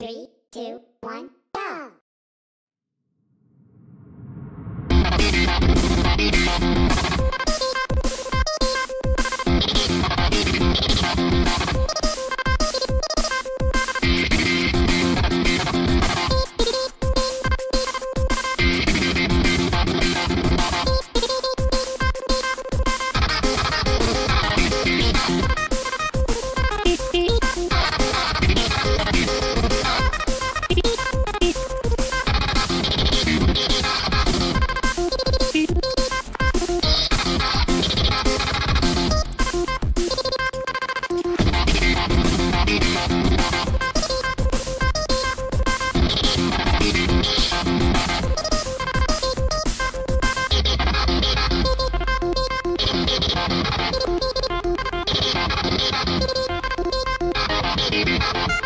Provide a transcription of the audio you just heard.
Three, two, one. Bye.